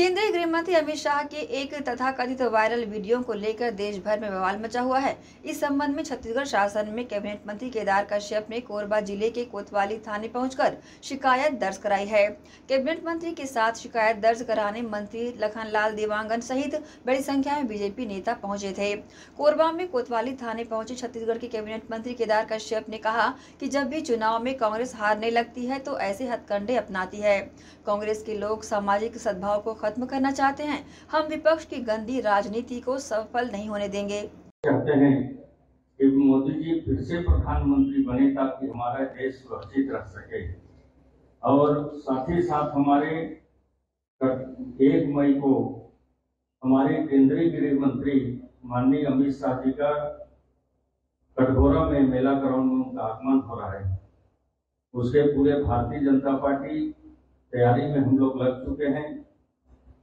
केंद्रीय गृह मंत्री अमित शाह के एक तथा तथाकथित वायरल वीडियो को लेकर देश भर में बवाल मचा हुआ है। इस संबंध में छत्तीसगढ़ शासन में कैबिनेट मंत्री केदार कश्यप ने कोरबा ज़िले के कोतवाली थाने पहुंचकर शिकायत दर्ज कराई है। कैबिनेट मंत्री के साथ शिकायत दर्ज कराने मंत्री लखनलाल देवांगन सहित बड़ी संख्या में बीजेपी नेता पहुँचे थे। कोरबा में कोतवाली थाने पहुँचे छत्तीसगढ़ के कैबिनेट मंत्री केदार कश्यप ने कहा कि जब भी चुनाव में कांग्रेस हारने लगती है तो ऐसे हथकंडे अपनाती है। कांग्रेस के लोग सामाजिक सद्भाव को खत्म करना चाहते हैं। हम विपक्ष की गंदी राजनीति को सफल नहीं होने देंगे। चाहते हैं कि मोदी जी फिर से प्रधानमंत्री बने ताकि हमारा देश सुरक्षित रह सके। और साथ ही साथ हमारे एक मई को हमारे केंद्रीय गृह मंत्री माननीय अमित शाह जी का कटघोरा में मेला ग्राउंड में उनका आगमन हो रहा है। उसके पूरे भारतीय जनता पार्टी तैयारी में हम लोग लग चुके हैं।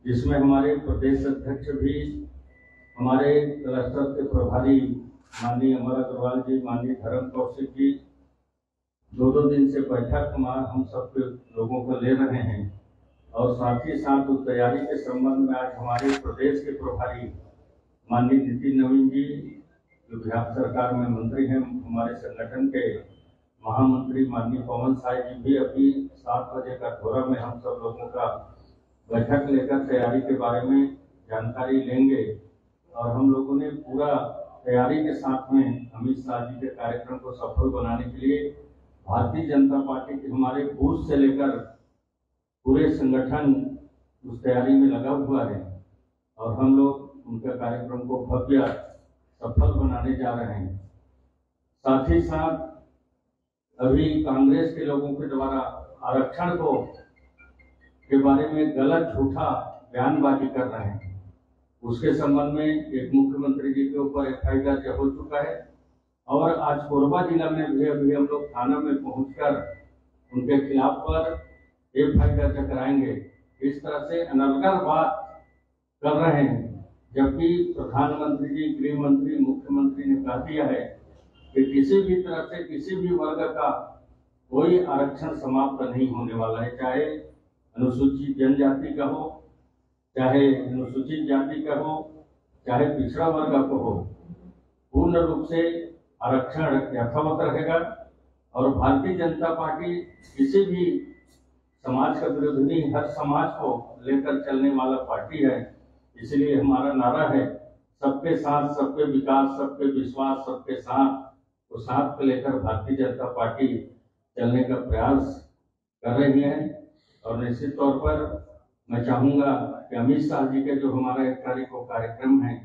जिसमें हमारे प्रदेश अध्यक्ष भी, हमारे क्लस्टर के प्रभारी, माननीय अमर अग्रवाल जी, माननीय धर्म कौशिक जी, दो दो दिन से बैठक हमारा, हम सब लोगों को ले रहे हैं। और साथ ही साथ उस तैयारी के संबंध में आज हमारे प्रदेश के प्रभारी, माननीय नितिन नवीन जी, जो बिहार सरकार में मंत्री हैं, हमारे संगठन के महामंत्री माननीय पवन साय जी भी अभी सात बजे का थोड़ा में हम सब लोगों का बैठक लेकर तैयारी के बारे में जानकारी लेंगे और हम लोगों ने पूरा तैयारी के साथ में अमित शाह जी के कार्यक्रम को सफल बनाने के लिए भारतीय जनता पार्टी के हमारे बूथ से लेकर पूरे संगठन उस तैयारी में लगा हुआ है और हम लोग उनका कार्यक्रम को भव्य सफल बनाने जा रहे हैं। साथ ही साथ अभी कांग्रेस के लोगों के द्वारा आरक्षण को के बारे में गलत झूठा बयानबाजी कर रहे हैं। उसके संबंध में एक मुख्यमंत्री जी के ऊपर एफ़ आई दर्ज हो चुका है और आज कोरबा जिला में भी अभी हम लोग थाना में पहुंचकर उनके खिलाफ पर एफ़ आई दर्ज कराएँगे। इस तरह से अनर्गल बात कर रहे हैं, जबकि प्रधानमंत्री जी गृह मंत्री मुख्यमंत्री ने कह दिया है कि किसी भी तरह से किसी भी वर्ग का कोई आरक्षण समाप्त नहीं होने वाला है, चाहे अनुसूचित जनजाति का हो, चाहे अनुसूचित जाति का हो, चाहे पिछड़ा वर्ग का हो, पूर्ण रूप से आरक्षण यथावत रहेगा और भारतीय जनता पार्टी किसी भी समाज का विरोध नहीं, हर समाज को लेकर चलने वाला पार्टी है। इसलिए हमारा नारा है, सबके साथ, सबके विकास, सबके विश्वास, सबके साथ को साथ को लेकर भारतीय जनता पार्टी चलने का प्रयास कर रही है। और निश्चित तौर पर मैं चाहूँगा कि अमित शाह जी के जो हमारा एक तारीख को कार्यक्रम है,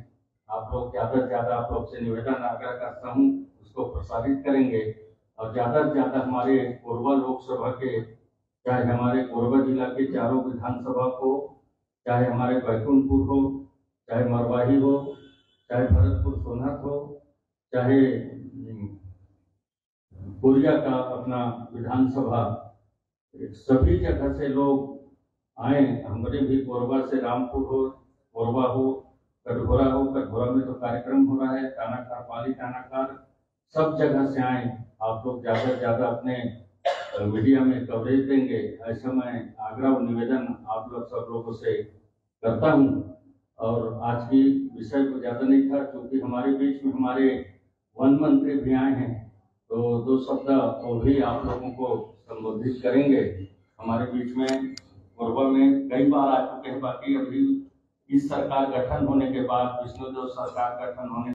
आप लोग ज़्यादा से ज़्यादा आप लोग से निवेदन आग्रह करता हूँ, उसको प्रसारित करेंगे। और ज़्यादा से ज़्यादा हमारे कोरबा लोकसभा के, चाहे हमारे कोरबा जिला के चारों विधानसभा को, चाहे हमारे बैकुंठपुर हो, चाहे मरवाही हो, चाहे भरतपुर सोनहत हो, चाहे कोरिया का अपना विधानसभा सभी जगह से लोग आए, हमारे भी कोरबा से रामपुर हो, कोरबा हो, कटघोरा हो, कटघोरा में तो कार्यक्रम हो रहा है तानाकार पाली तानाकार सब जगह से आए। आप लोग ज़्यादा से ज़्यादा अपने मीडिया में कवरेज देंगे। ऐसा मैं आग्रह निवेदन आप लोग सब लोगों से करता हूँ। और आज की विषय को ज़्यादा नहीं था, क्योंकि हमारे बीच में हमारे वन मंत्री भी आए हैं। तो दो शब्द वो भी आप लोगों को संबोधित करेंगे। हमारे बीच में पूर्व में कई बार आ चुके हैं, बाकी अभी इस सरकार गठन होने के बाद, विष्णुदेव सरकार गठन होने